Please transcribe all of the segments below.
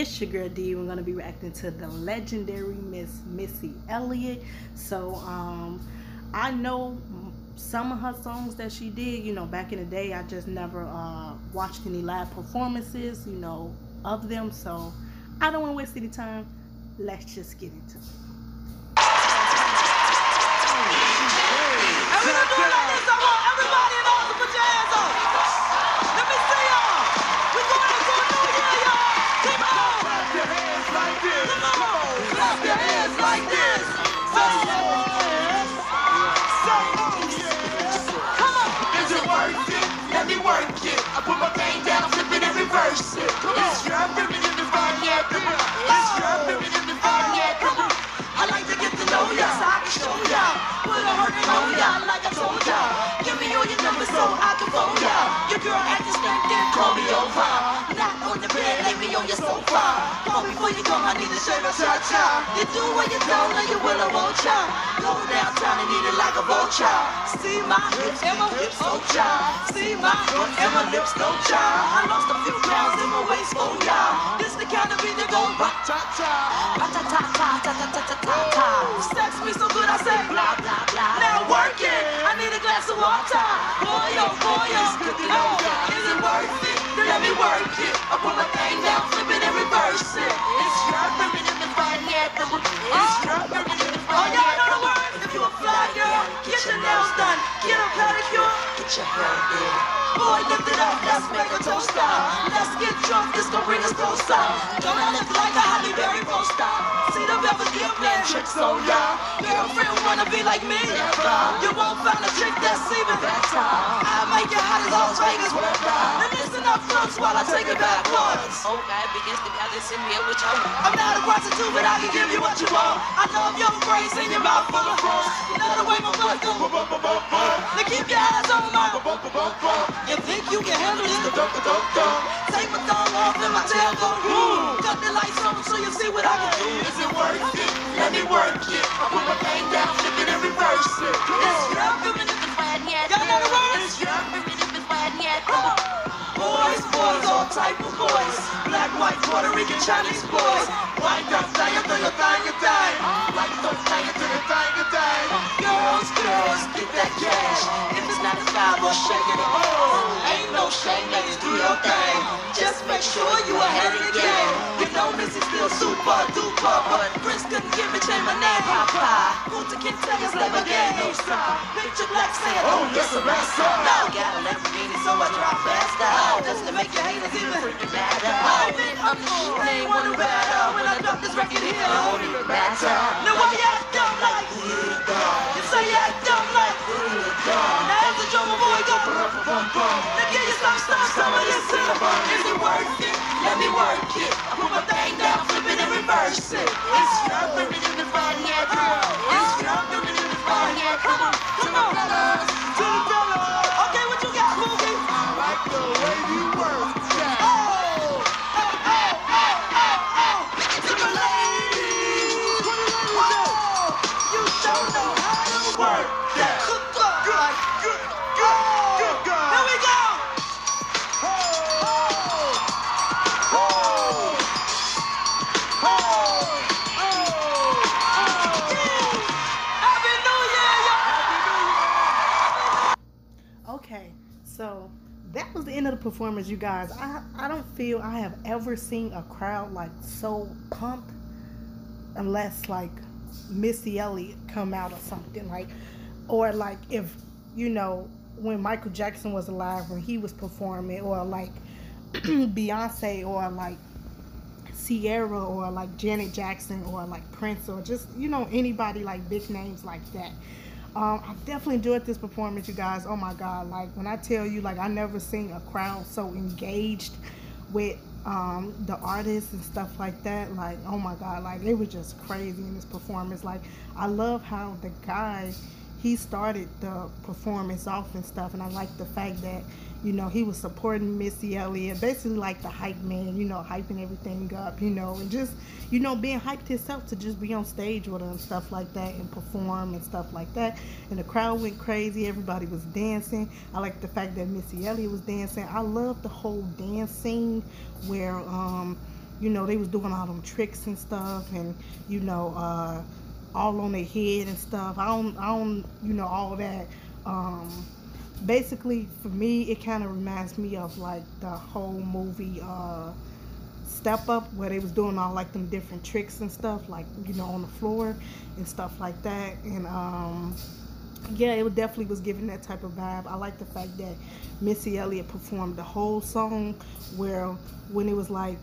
It's your girl D. We're gonna be reacting to the legendary Miss Missy Elliott. So um, I know some of her songs that she did. You know, back in the day, I just never uh, watched any live performances. You know, of them. So I don't want to waste any time. Let's just get into it. Bed, lay me on your sofa. Call before you come, I need to shave a cha-cha. You do what you don't, and you will, I won't ya. Go downtown and eat it like a vulture. See my hips and my hips, oh ya. See my hips and my lips, no ya. I lost a few pounds in my waist, oh ya. This the kind of beat that go ra-ta-ta. Ra-ta-ta-ta-ta-ta-ta-ta-ta. Sex me so good, I say blah, blah, blah. Now work it. I need a glass of water. Boy, oh, boy. Oh, is it worth it? Let me work it. I put my thing down, flip it and reverse it. It's your feminine in the fire, yeah. It's your oh. feminine in the Oh, fire, y'all know yeah. the words? If you a fly girl, get your nails done. Get a pedicure. Get your hair in. Boy, lift it up, let's make a toaster. Let's get drunk, this gon' bring us closer. Gonna look like a Halle Berry poster. See Beverly Hills playing tricks on ya. Girlfriend wanna be like me? You won't find a chick that's even better. I make it hot as Las Vegas weather. And listen up close while I take it backwards. Okay, begins to be listen here with y'all. I'm not a prostitute, but I can give you what you want. I love your and your mouth full of frost. You know the way my butt go. Now keep your eyes on my. You think you can handle this? Take my thumb off and my tail go boom. Cut the lights on so you see what I can do. Is it worth it? Let me work it. I put my thing down, flip it and reverse it. It's your feminine. Y'all know the words? It's your Come on. Boys, boys, all type of boys. Black, white, Puerto Rican, Chinese boys. White, up, thing, do your thing, your thing. like the thing to the thing a day. Girls, girls, get that cash. Not a five or shake it oh, ain't no shame, ladies, do your thing. Just make sure you ahead of the game. You know Missy's still super duper, but Prince couldn't give me change my name, Papa. Kunta Kintega's never gave no sign. Picture black saying, oh yes, a master. No, got a Lamborghini, so I drive faster. Oh. Just to make your haters even freaking madder. I've been up the shoot, they ain't wanna better. When I drop this record here, it won't even matter. Now why you Let me work it. I put my thing down, flip it and reverse it. It's of the performance, you guys. I I don't feel I have ever seen a crowd like so pumped, unless like Missy Elliott come out or something like, or like if you know when Michael Jackson was alive when he was performing, or like Beyonce, or like Ciara, or like Janet Jackson, or like Prince, or just you know anybody like big names like that. Um, I definitely enjoyed this performance, you guys. Oh my God! Like when I tell you, like I never seen a crowd so engaged with um, the artists and stuff like that. Like oh my God! Like it was just crazy in this performance. Like I love how the guy he started the performance off and stuff, and I like the fact that you know he was supporting Missy Elliott, basically like the hype man. You know, hyping everything up. You know, and just you know being hyped himself to just be on stage with her and stuff like that and perform and stuff like that. And the crowd went crazy. Everybody was dancing. I like the fact that Missy Elliott was dancing. I love the whole dance scene where um you know, they was doing all them tricks and stuff, and you know, uh, all on their head and stuff. I don't, I don't, you know, all that. Um, basically, for me, it kind of reminds me of like the whole movie. Uh, step up where they was doing all like them different tricks and stuff like you know on the floor and stuff like that and um yeah it definitely was giving that type of vibe i like the fact that missy elliott performed the whole song where when it was like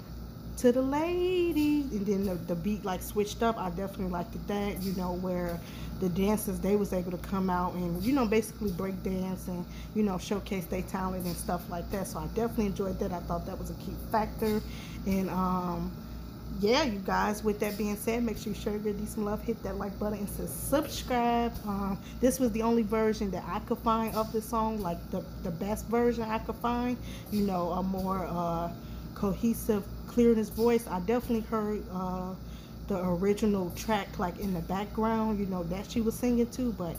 to the ladies and then the, the beat like switched up. I definitely liked that you know where the dancers they was able to come out and you know basically break dance and you know showcase their talent and stuff like that. So i definitely enjoyed that. I thought that was a key factor. And um yeah you guys with that being said make sure you show your some love. Hit that like button and subscribe. Um this was the only version that i could find of the song like the the best version i could find. You know a more uh cohesive clear in his voice i definitely heard uh the original track like in the background, you know, that she was singing to, but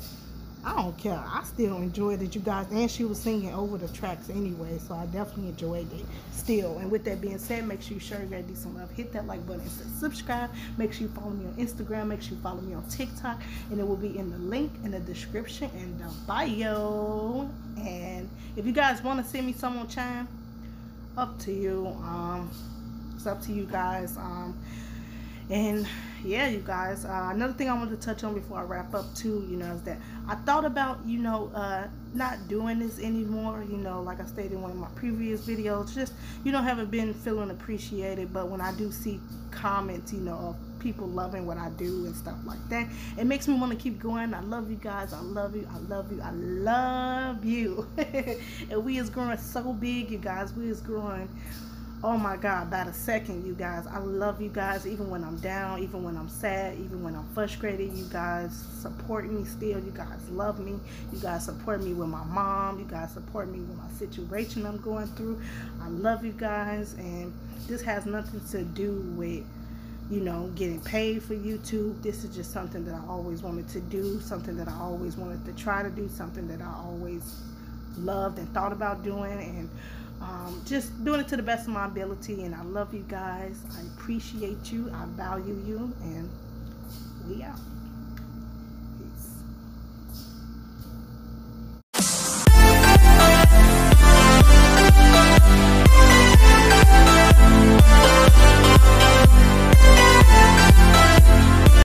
I don't care. I still enjoyed it, you guys. And she was singing over the tracks anyway, so I definitely enjoyed it still. And with that being said, make sure you show your decent love. Hit that like button and subscribe. Make sure you follow me on Instagram. Make sure you follow me on TikTok. And it will be in the link in the description and the bio. And if you guys want to send me some on Chime, up to you. Um, it's up to you guys. Um, and yeah you guys uh, another thing i wanted to touch on before i wrap up too you know is that i thought about you know uh, not doing this anymore you know like i stated in one of my previous videos just you know haven't been feeling appreciated but when i do see comments you know of people loving what i do and stuff like that it makes me want to keep going. I love you guys. I love you. I love you. I love you. And we is growing so big you guys. We is growing oh my god about a second you guys i love you guys even when i'm down even when i'm sad even when i'm frustrated you guys support me still you guys love me you guys support me with my mom you guys support me with my situation i'm going through. I love you guys and this has nothing to do with you know getting paid for youtube. This is just something that i always wanted to do something that i always wanted to try to do something that i always loved and thought about doing and um, just doing it to the best of my ability. And I love you guys. I appreciate you. I value you. And.